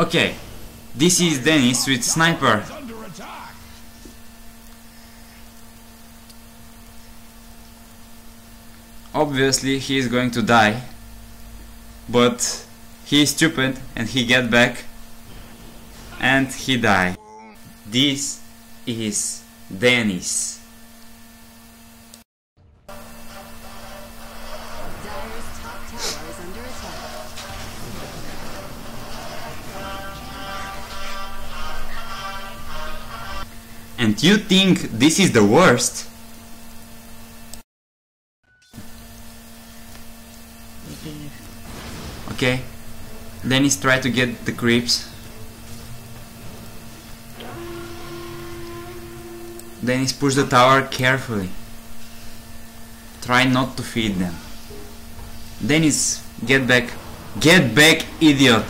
Okay, this is Dennis with sniper. Obviously he is going to die, but he is stupid and he get back and he die. This is Dennis. And you think this is the worst? Okay, Dennis try to get the creeps. Dennis push the tower carefully. Try not to feed them. Dennis, get back. Get back, idiot!